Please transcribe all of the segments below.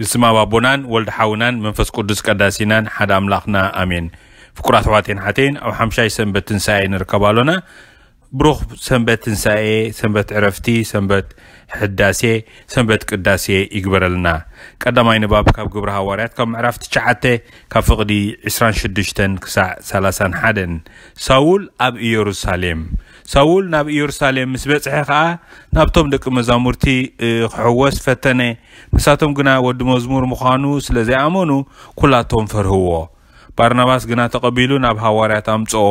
ብስማብ ኣቦናን ወልዲ ሓውናን መንፈስ ቅዱስ ቀዳሲናን ሓደ ኣምላኽና ኣሜን ፍቁራት ኣሕዋቴን ሓተይን ኣብ ሓምሻይ ሰንበት ትንሳኤ ንርከብ ኣሎና ብሩኽ ሰንበት ትንሳኤ ሰንበት ዕረፍቲ ሰንበት ሕዳሴ ሰንበት ቅዳሴ ይግበረልና ቀዳማይ ንባብ ካብ ግብሪ ሃዋርያት ካብ ምዕራፍ ትሸዓተ ካብ ፍቕዲ 26 ክሳዕ 31 ሳውል ኣብ ኢየሩሳሌም ሳውል ናብ ኢየሩሳሌም ምስ በፅሐ ከዓ ናብቶም ደቂ መዛሙርቲ ክሕወስ ፈተነ ንሳቶም ግና ወዲ መዝሙር ምዃኑ ስለ ዘይኣመኑ ኩላቶም ፈርህዎ ባርናባስ ግና ተቐቢሉ ናብ ሃዋርያት ኣምፅኦ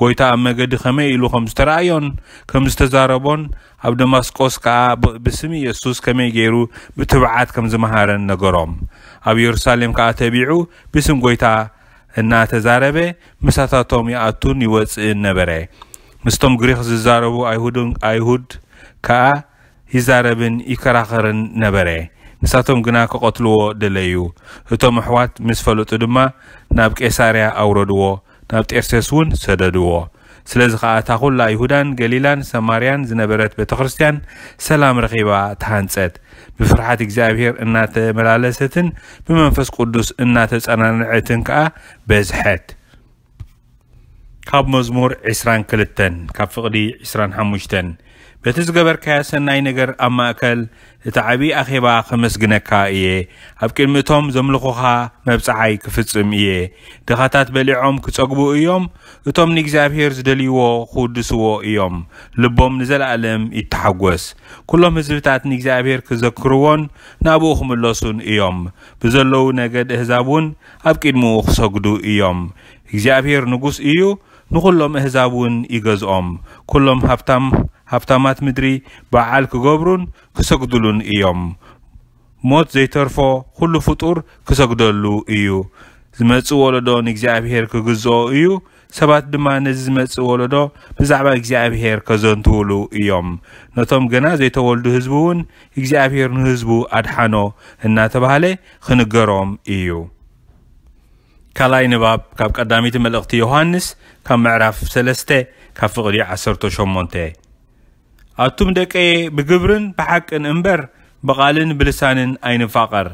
ጎይታ ኣብ መገዲ ከመይ ኢሉ ከም ዝተረኣዮን ከም ዝተዛረቦን ኣብ ደማስቆስ ከዓ ብስሚ የሱስ ከመይ ገይሩ ብትብዓት ከም ዝመሃረን ነገሮም ኣብ ኢየሩሳሌም ከዓ ተቢዑ ብስም ጎይታ እናተዛረበ ምሳታቶም ይኣቱን ይወፅእን ነበረ ምስቶም ግሪክ ዝዛረቡ ኣይሁድ ከዓ ይዛረብን ይከራኸርን ነበረ ንሳቶም ግና ክቐትልዎ ደለዩ እቶም ኣሕዋት ምስ ፈለጡ ድማ ናብ ቄሳርያ ኣውረድዎ ናብ ጤርሴስ እውን ሰደድዎ ስለዚ ከዓ እታ ኩላ ይሁዳን ገሊላን ሰማርያን ዝነበረት ቤተ ክርስትያን ሰላም ረኺባ ተሃንፀት ብፍርሓት እግዚኣብሄር እናተመላለሰትን ብመንፈስ ቅዱስ እናተፀናንዐትን ከዓ በዝሐት ካብ መዝሙር 22 ካብ ፍቕዲ 25 በቲ ዝገበርካያ ሰናይ ነገር ኣብ ማእከል እቲ ዓብዪ ኣኼባ ከመስግነካ እየ ኣብ ቅድሚቶም ዘምልኹኻ መብፅዓይ ክፍጽም እየ ድኻታት በሊዖም ክጸግቡ እዮም እቶም ንእግዚኣብሔር ዝደልይዎ ክውድስዎ እዮም ልቦም ንዘለኣለም ይተሓጐስ ኩሎም ህዝብታት ንእግዚኣብሔር ክዘክርዎን ናብኡ ክምለሱን እዮም ብዘለዉ ነገድ እህዛብ እውን ኣብ ቅድሚኡ ክሰግዱ እዮም እግዚኣብሔር ንጉስ እዩ ንኹሎም እህዛብ እውን ይገዝኦም ኩሎም ሃብታማት ምድሪ በዓል ክገብሩን ክሰግድሉን እዮም ሞት ዘይተርፎ ኩሉ ፍጡር ክሰግደሉ እዩ ዝመፅእ ወለዶ ንእግዚኣብሔር ክግዝኦ እዩ ሰባት ድማ ነዚ ዝመፅእ ወለዶ ብዛዕባ እግዚኣብሔር ከዘንትውሉ እዮም ነቶም ገና ዘይተወልዱ ህዝቢ እውን እግዚኣብሔር ንህዝቡ ኣድሓኖ እናተባሃለ ክንገሮም እዩ كالاي نباب كاب قداميت ملغتي يوهانس كام معرف سلسته كاب فقري عصرتو شمونته أتوم دك اي بقبرن بحق ان امبر بغالن بلسانن اين فقر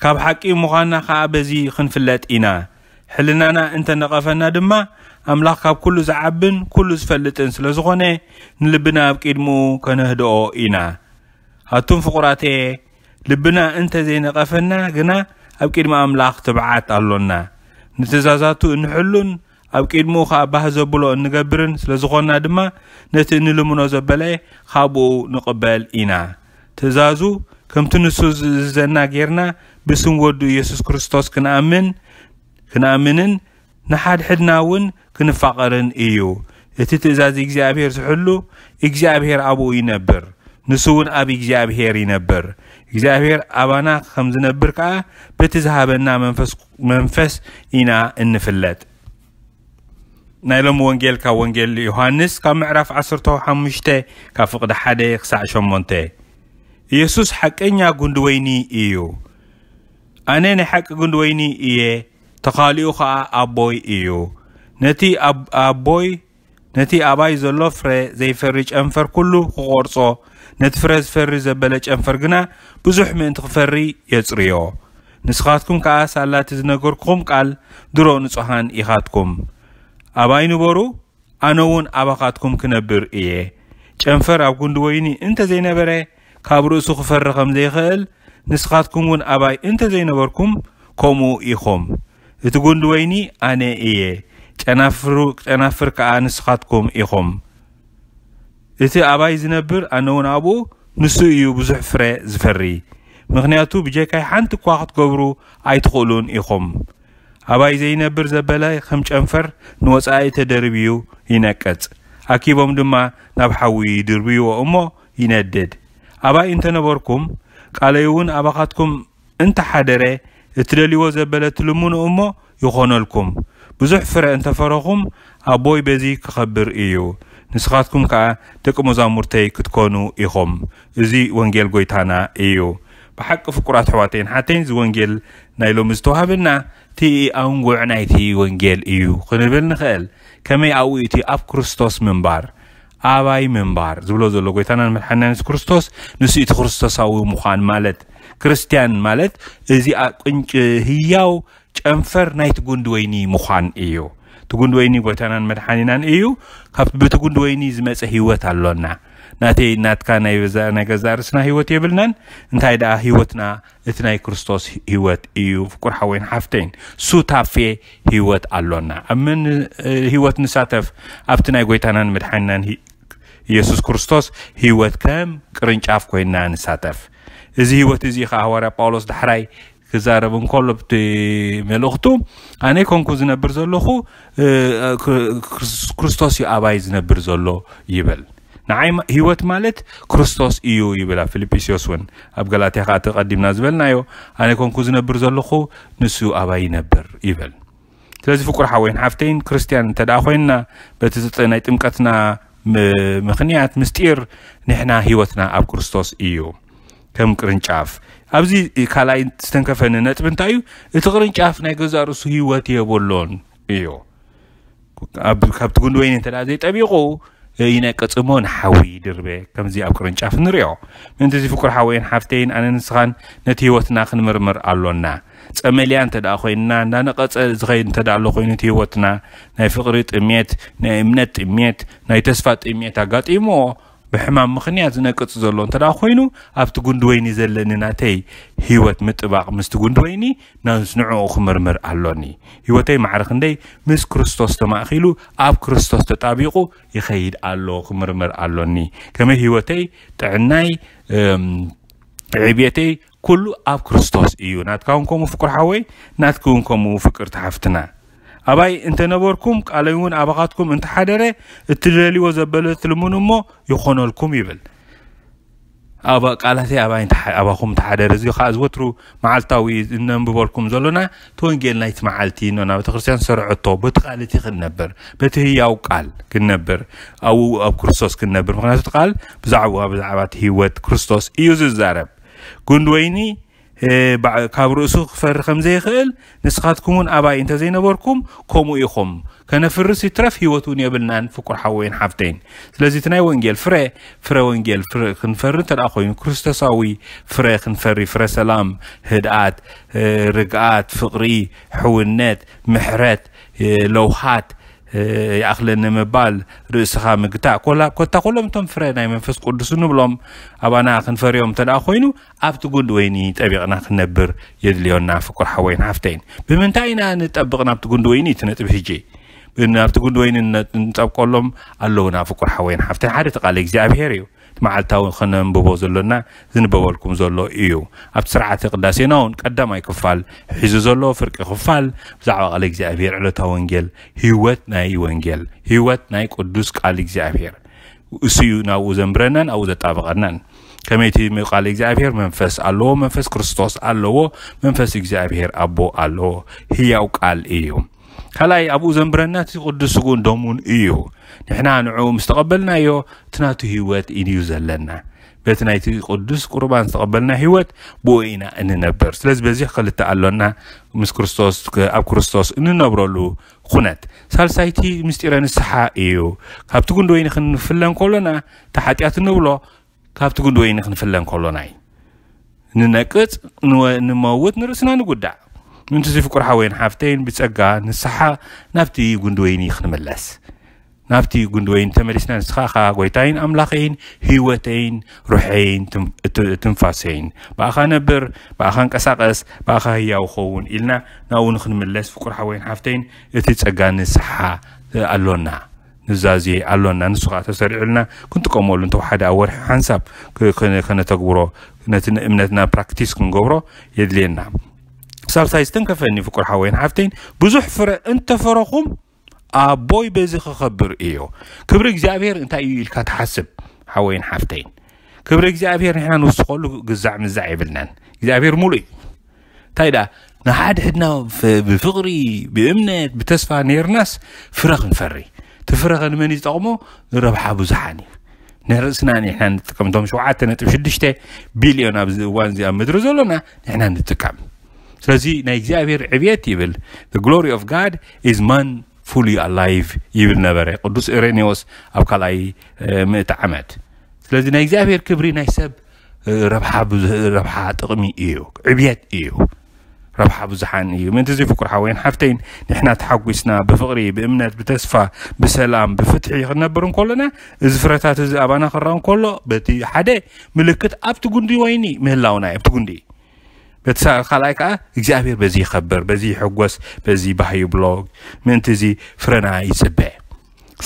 كاب حق اي مغانا خابزي خنفلات اينا حلنانا انت نقفنا دما املاح كاب كل زعبن كل زفلت انسل زغوني نلبنا مو كنهدو اينا أتوم فقراتي لبنا انت زي نقفنا قنا ኣብ ቅድሚ ኣምላኽ ትብዓት ኣሎና ንትእዛዛቱ እንሕሉን ኣብ ቅድሚኡ ከዓ ባህ ዘብሎ እንገብርን ስለ ዝኾና ድማ ነቲ እንልምኖ ዘበለ ካብኡ ንቕበል ኢና ትእዛዙ ከምቲ ንሱ ዝዘና ጌርና ብስም ወዱ ኢየሱስ ክርስቶስ ክንኣምን ክንኣምንን ንሓድሕድና እውን ክንፋቐርን እዩ እቲ ትእዛዝ እግዚኣብሔር ዝሕሉ እግዚኣብሔር ኣብኡ ይነብር ንሱ እውን ኣብ እግዚኣብሔር ይነብር እግዚኣብሔር ኣባና ከም ዝነብር ከዓ በቲ ዝሃበና መንፈስ ኢና እንፍለጥ ናይ ሎም ወንጌል ካብ ወንጌል ዮሃንስ ካብ ምዕራፍ 15 ካብ ፍቕዲ 1 ክሳዕ 8 ኢየሱስ ሓቀኛ ጉንዲ ወይኒ እዩ ኣነ ናይ ሓቂ ጉንዲ ወይኒ እየ ተኻሊኡ ከዓ ኣቦይ እዩ ነቲ ኣቦይ ነቲ ኣባይ ዘሎ ፍረ ዘይፈሪ ጨንፈር ኩሉ ክቖርጾ ነቲ ፍረ ዝፈሪ ዘበለ ጨንፈር ግና ብዙሕ ምእንቲ ክፈሪ የጽርዮ ንስኻትኩም ከዓ ሳላቲ ዝነገርክኹም ቃል ድሮ ንጹሓን ኢኻትኩም ኣባይ ንበሩ ኣነ እውን ኣባኻትኩም ክነብር እየ ጨንፈር ኣብ ጉንዲ ወይኒ እንተዘይነበረ ካብ ርእሱ ክፈሪ ከም ዘይኽእል ንስኻትኩም እውን ኣባይ ዘይነበርኩም ከምኡ ኢኹም እቲ ጉንዲ ወይኒ ኣነ እየ ጨናፍር ከዓ ንስኻትኩም ኢኹም እቲ ኣባይ ዝነብር ኣነ እውን ኣብኡ ንሱ እዩ ብዙሕ ፍረ ዝፈሪ ምክንያቱ ብጀካይ ሓንቲ እኳ ክትገብሩ ኣይትኽእሉን ኢኹም ኣባይ ዘይነብር ዘበለ ከም ጨንፈር ንወፃኢ ተደርብዩ ይነቀጽ ኣኪቦም ድማ ናብ ሓዊ ይድርብይዎ እሞ ይነድድ ኣባይ እንተነበርኩም ቃለይ እውን ኣባኻትኩም እንተሓደረ እትደልይዎ ዘበለ ትልሙኑ እሞ ይኾነልኩም ብዙሕ ፍረ እንተፈረኹም ኣቦይ በዚ ክኸብር እዩ ንስኻትኩም ከዓ ደቂ መዛሙርተይ ክትኮኑ ኢኹም እዚ ወንጌል ጎይታና እዩ ብሓቂ ፍቁራት ኣሕዋተይን ሓተይን እዚ ወንጌል ናይ ሎሚ ዝተዋሃበና እቲ ኣንጉዕ ናይቲ ወንጌል እዩ ክንብል ንኽእል ከመይ ኣብኡ እቲ ኣብ ክርስቶስ ምንባር ኣባይ ምንባር ዝብሎ ዘሎ ጎይታና መድሓና ንስ ክርስቶስ ንሱ እቲ ክርስቶሳዊ ምዃን ማለት ክርስትያን ማለት እዚ ቁንጭ ህያው ጨንፈር ናይ ትጉንዲ ወይኒ ምዃን እዩ ትጉንዲ ወይኒ ጎይታናን መድሓኒናን እዩ ካብ ብትጉንዲ ወይኒ ዝመፀ ሂወት ኣሎና ናተይ እናትካ ናይ ገዛ ርስና ሂወት የብልናን እንታይ ደኣ ሂወትና እቲ ናይ ክርስቶስ ሂወት እዩ ፍቁር ሓወይን ሓፍተይን ሱታፌ ሂወት ኣሎና ኣብ ምን ሂወት ንሳተፍ ኣብቲ ናይ ጎይታናን መድሓኒናን ኢየሱስ ክርስቶስ ሂወት ከም ቅርንጫፍ ኮይና ንሳተፍ እዚ ሂወት እዚ ከዓ ሃዋርያ ጳውሎስ ዳሕራይ ክዛረብ እንከሎ ብቲ መልእኽቱ ኣነ ኮንኩ ዝነብር ዘለኹ ክርስቶስ እዩ ኣባይ ዝነብር ዘሎ ይብል ንዓይ ሂወት ማለት ክርስቶስ እዩ ይብል ኣብ ፊልጵስዮስ እውን ኣብ ገላትያ ከዓ ተቐዲምና ዝበልናዮ ኣነ ኮንኩ ዝነብር ዘለኹ ንሱ ኣባይ ይነብር ይብል ስለዚ ፍቁር ሓወይን ሓፍተይን ክርስትያን እንተ ደኣ ኮይንና በቲ ናይ ጥምቀትና ምክንያት ምስጢር ንሕና ሂወትና ኣብ ክርስቶስ እዩ ከም ቅርንጫፍ أبزي کالای استن کفن نت بنتایو اتقرن چاف نگذار سوی واتی بولن ایو اب خب تو گندوی نت لازی تابی قو این کتمن حاوی در به کم زی اتقرن چاف نریو من تزي فکر حاوی هفتهین آن انسان نتی وات ناخن مرمر آلون نه املیان تد آخوی نه نه قط از غیر تد علو خوی نتی وات نه نه فقرت ብሕማም ምክንያት ዝነቅፅ ዘሎ እንተ ኮይኑ ኣብቲ ጉንዲ ወይኒ ዘለኒ ናተይ ሂወት ምጥባቅ ምስቲ ጉንዲ ወይኒ ናንስ ንዕኡ ክምርምር ኣሎኒ ሂወተይ ማዕረ ክንደይ ምስ ክርስቶስ ተማእኪሉ ኣብ ክርስቶስ ተጣቢቁ ይኸይድ ኣሎ ክምርምር ኣሎኒ ከመይ ሂወተይ ጥዕናይ ዕብየተይ ኩሉ ኣብ ክርስቶስ እዩ ናትካ እውን ከምኡ ፍቅር ሓወይ ናትክ እውን ከምኡ ፍቅርቲ ሓፍትና أباي أنت نبوركم كاليون أبغاتكم أنت حدرة التدلي وزبلت المنمو يخون لكم يبل أبا قالتي أبا أنت أباكم تحدر زي خاز وترو معلتاوي إن نبوركم زلنا توينجيل نايت معلتي إنه أنا بتخرسيان سرعة طوب بتقالتي خن نبر بتهي أو قال كن نبر أو أب كرستوس كن نبر مخناتو تقال بزعوة بزعوة هيوت كرستوس إيوز الزارب قندويني ካብ ርእሱ ክፈሪ ከም ዘይኽእል ንስኻትኩም እውን ኣባይ እንተዘይነበርኩም ከምኡ ኢኹም ከነፍርስ ይትረፍ ሂወት እውን የብልናን ፍቁር ሓወይን ሓፍተይን ስለዚ እቲ ናይ ወንጌል ፍረ ፍረ ወንጌል ክንፈሪ እንተደኣ ኮይኑ ክርስቶሳዊ ፍረ ክንፈሪ ፍረ ሰላም ህድኣት ርግኣት ፍቕሪ ሕውነት ምሕረት ለውሃት የአክለኒ ምባል ርእስኻ ምግታእ ኮታ ኩሎም እቶም ፍረ ናይ መንፈስ ቅዱስ ንብሎም ኣባና ክንፈርዮም እንተ ኮይኑ ኣብቲ ጉንዲ ወይኒ ጠቢቕና ክንነብር የድልዮና ፍቁር ሓወይን ሓፍተይን ብምንታይ ኢና ንጠብቕ ናብቲ ጉንዲ ወይኒ እቲ ነጥብ ሕጂ ናብቲ ጉንዲ ወይኒ ንጠብቀሎም ኣለውና ፍቁር ሓወይን ሓፍተይን ሓደ ተቓለ እግዚኣብሄር እዩ معلتاون خنم ببوزلنا زنبوالكم زلو إيو أبت سرعة قداسيناون قدام أي كفال حيزو زلو فرق كفال بزعوة غاليك زي أبير على تاونجل هيوات ناي وانجل هيوات ناي قدوس قاليك زي أبير وسيو ناو زنبرنان أو زتابغنان كميتي ميقال إجزابير منفس ألو منفس كرستوس ألو منفس إجزابير أبو ألو هياو قال إيو خلاي أبو زنبرنات قدسكون دومون إيو نحنا نعو مستقبلنا يو تناتو هيوات إنيو زلنا بيت نايتي قدس قربان استقبلنا هيوات بوئينا إن نبر سلس بزيح قل التعلونا مس كرستوس أب كرستوس إن نبرلو خنات سال سايتي مستيران السحا إيو كاب تكون دوين خن فلان كلنا تحاتيات النبلو كاب تكون دوين خن فلان كلنا ننكت نو نموت نرسنا نقدع من تسيف كرحوين حافتين بتسقى نسحا نفتي قندويني خنملس ናብቲ ጉንድወይን ተመሊስና ንስኻ ኸ ጐይታይን ኣምላኸይን ህይወተይን ሩሐይን ትንፋሰይን በኣኻ ነብር በኣኻ ንቀሳቐስ በኣኻ ህያው ኸውን ኢልና ናብኡ ንክንምለስ ፍቁር ሓወይን ሓፍተይን እቲ ጸጋ ንስሓ ኣሎና ንዛዜ ኣሎና ንሱ ከዓ ተሰሪዑልና ክንጥቀመሉ እንተወሓደ ኣብ ወርሒ ሓንሳብ ከነተግብሮ ነቲ እምነትና ፕራክቲስ ክንገብሮ የድልየና ሳልሳይ ዝተንከፈኒ ፍቁር ሓወይን ሓፍተይን ብዙሕ ፍረ እንተፈረኹም ኣቦይ በዚ ክኸብር እዮ ክብሪ እግዚኣብሔር እንታይ እዩ ኢልካ ትሓስብ ሓወይን ሓፍተይን ክብሪ እግዚኣብሔር ንሕና ንውስኸሉ ግዛዕ ምዛዕ የብልናን እግዚኣብሔር ሙሉእ እዩ እንታይ ደኣ ንሓደ ሕድና ብፍቕሪ ብእምነት ብተስፋ ነርናስ ፍረ ክንፈሪ እቲ ፍረ ከንመን ዝጠቕሞ ንረብሓ ብዙሓን እዩ ንርእስና ንሕና ንጥቀም እቶም ሸውዓተ ነጥብ ሽዱሽተ ቢልዮን ኣብዚ እዋን እዚ ኣብ ምድሪ ዘለና ንሕና ንጥቀም ስለዚ ናይ እግዚኣብሔር ዕብየት ይብል the glory of god is man ፉሉይ ኣላይቭ ይብል ነበረ ቅዱስ ኢሬኔዎስ ኣብ ካልኣይ ምእቲ ዓመት ስለዚ ናይ እግዚኣብሔር ክብሪ ናይ ሰብ ረብሓ ጥቕሚ እዩ ዕብየት እዩ ረብሓ ብዙሓን እዩ ምእንቲ ዘይፍቁር ሓወይን ሓፍተይን ንሕና ተሓጒስና ብፍቕሪ ብእምነት ብተስፋ ብሰላም ብፍትሒ ክንነብር እንከሎና እዚ ፍረታት እዚ ኣባና ክረአ እንከሎ በቲ ሓደ ምልክት ኣብቲ ጉንዲ ወይኒ ምህላውና ኣብቲ ጉንዲ تسأل خلاك آه إخبار بزي خبر بزي حقوس بزي بهاي بلوج من تزي فرنا يسبه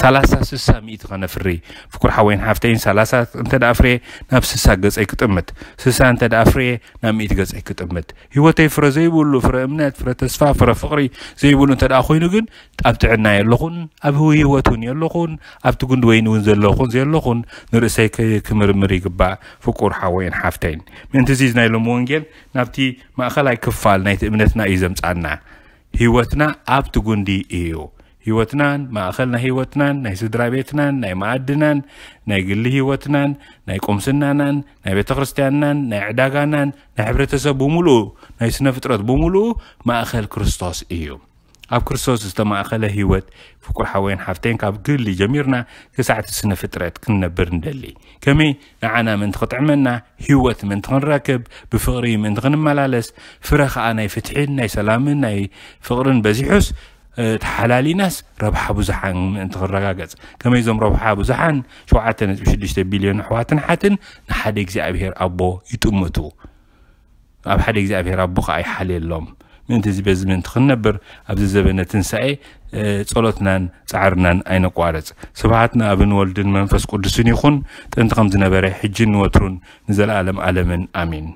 30 60 ሚኢት ኸነፍሪ ፍኩር ሓወይን ሓፍተይን ሳላሳ እንተ ደኣ ፍርየ ናብ ስሳ ገጸይ ክጥምት ስሳ እንተ ደኣ ፍርየ ናብ ሚኢት ገጸይ ክጥምት ሂወተይ ፍረ ዘይብሉ ፍረ እምነት ፍረ ተስፋ ፍረ ፍቕሪ ዘይብሉ እንተ ደኣ ኮይኑ ግን ኣብ ጥዕና የለኹን ኣብ ህወት እውን የለኹን ኣብቲ ጉንዲ ወይኒ እውን ዘለኹን ዘየለኹን ንርእሰይ ክምርምር ይግባእ ፍቁር ሓወይን ሓፍተይን ምእንቲ እዚ ዝናይሎም ወንጌል ናብቲ ማእኸላይ ክፋል ናይቲ እምነትና እዩ ዘምፃና ሂወትና ኣብቲ ጉንዲ እዩ هیوتنان ما نه هيوتنان نه سدرابیتنان نه معدنان نه گلی هیوتنان نه کمسنانان نه بتقرستانان نه عداگانان نه حبرت سب بومولو نه سنفترات بومولو معاخل کرستاس ایو اب کرستاس است معاخل هیوت فکر حاوین حفتن کاب گلی جمیرنا کساعت سنفترات کن برندلی کمی نعنا من تقطع منا هیوت من تقن راكب بفقری من تقن ملالس فرخ آنا فتحین نه سلام نه فقرن بزیحس ተሓላሊናስ ረብሓ ብዙሓን ምእንቲ ክረጋገፅ ከመይ ዞም ረብሓ ብዙሓን 7.6 ቢልዮን ኣሕዋትን ሓትን ንሓደ እግዚኣብሔር ኣቦ ይጥምቱ ኣብ ሓደ እግዚኣብሔር ኣቦ ከዓ ይሓልየሎም ምእንቲ እዚ በዚ ምእንቲ ክንነብር ኣብዚ ዘበነ ትንሳኤ ጸሎትናን ፃዕርናን ኣይነቋርፅ ስብሃት ንኣብን ወልድን መንፈስ ቅዱስን ይኹን ጥንቲ ከም ዝነበረ ሕጂን ንወትሩን ንዘለኣለም ኣለምን ኣሚን